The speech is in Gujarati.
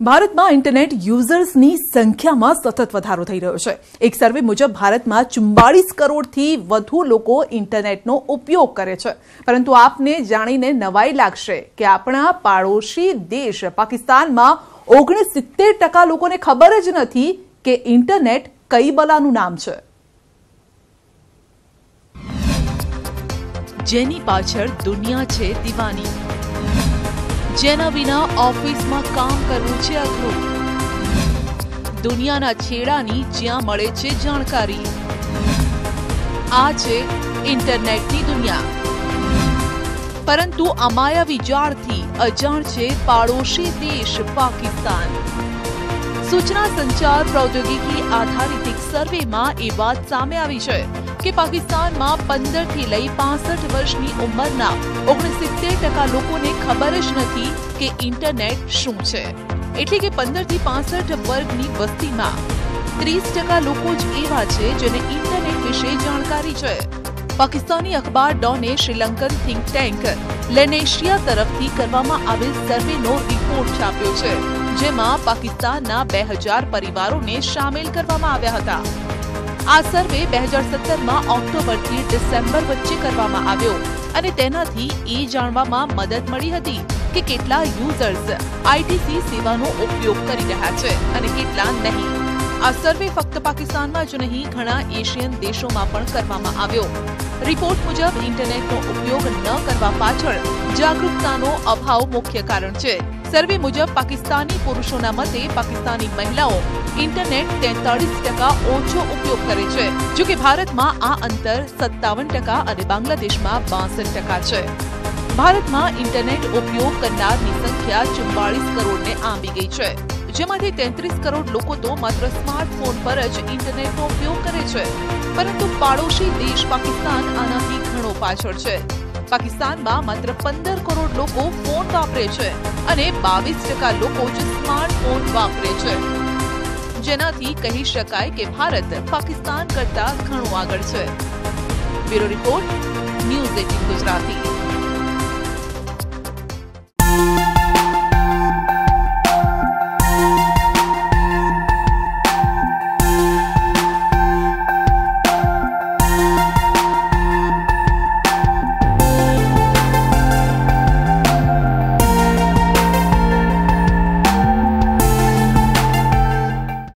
ભારતમાં ઇન્ટરનેટ યુઝર્સની સંખ્યામાં સતત વધારો થઈ રહ્યો છે. એક સર્વે મુજબ ભારતમાં ચુમ્બાળીસ કરોડથી વધુ લોકો ઇન્ટરનેટનો ઉપયોગ કરે છે. પરંતુ આપને જાણીને નવાઈ લાગશે કે આપણા પાડોશી દેશ પાકિસ્તાનમાં ઓગણીસ સિત્તેર ટકા લોકોને ખબર જ નથી કે ઇન્ટરનેટ કઈ બલાનું નામ છે. જેની પાછળ દુનિયા છે દીવાની. જેના વિના ઓફિસમાં કામ કરવું છે અઘરું. દુનિયાના છેડાની જ્યાં મળે છે જાણકારી. આ છે ઇન્ટરનેટની દુનિયા. પરંતુ અમાયાવી જાળથી અજાણ છે પાડોશી દેશ પાકિસ્તાન. સૂચના સંચાર પ્રૌદ્યોગિકી આધારિત સર્વેમાં એ વાત સામે આવી છે. કે પાકિસ્તાનમાં પંદરથી લઈ પાસઠ વર્ષની ઉંમરના ઓગણસિત્તેર ટકા લોકોને ખબર જ નથી કે ઇન્ટરનેટ શું છે. એટલે કે પંદરથી પાસઠ વર્ગની વસ્તીમાં ત્રીસ ટકા લોકો જ એવા છે જેને ઇન્ટરનેટ વિશે જાણકારી છે. પાકિસ્તાની અખબાર ડોને શ્રીલંકન થિંક ટેન્ક લેનેશિયા તરફથી કરવામાં આવેલ સર્વેનો રિપોર્ટ છાપ્યો છે, જેમાં પાકિસ્તાનના બે હજાર પરિવારોને સામેલ કરવામાં આવ્યા હતા. આ સર્વે બે હજાર સત્તરમાં ઓક્ટોબરથી ડિસેમ્બર વચ્ચે કરવામાં આવ્યો અને તેનાથી એ જાણવામાં મદદ મળી હતી કે કેટલા યુઝર્સ આઈટીસી સેવાનો ઉપયોગ કરી રહ્યા છે અને કેટલા નહીં. આ સર્વે ફક્ત પાકિસ્તાનમાં જ નહીં, ઘણા એશિયન દેશોમાં પણ કરવામાં આવ્યો. રિપોર્ટ મુજબ ઇન્ટરનેટનો ઉપયોગ કરવા પાછળ જાગૃતતાનો અભાવ મુખ્ય કારણ છે. સર્વે મુજબ પાકિસ્તાની પુરુષોના મતે પાકિસ્તાની મહિલાઓ ઇન્ટરનેટ તેતાળીસ ટકા ઓછો ઉપયોગ કરે છે. જો કે ભારતમાં આ અંતર સત્તાવન ટકા અને બાંગ્લાદેશમાં બાસઠ ટકા છે. ભારતમાં ઇન્ટરનેટ ઉપયોગ કરનારની સંખ્યા ચુમ્બાળીસ કરોડને આંબી ગઈ છે. જેમાંથી તેત્રીસ કરોડ લોકો તો માત્ર સ્માર્ટફોન પર જ ઇન્ટરનેટનો ઉપયોગ કરે છે. પરંતુ પાડોશી દેશ પાકિસ્તાન આનાથી ઘણો પાછળ છે. પાકિસ્તાનમાં માત્ર પંદર કરોડ લોકો ફોન વાપરે છે અને બાવીસ ટકા લોકો જ સ્માર્ટફોન વાપરે છે. જેનાથી કહી શકાય કે ભારત પાકિસ્તાન કરતા ઘણું આગળ છે. Bureau report, news eighteen Gujarati.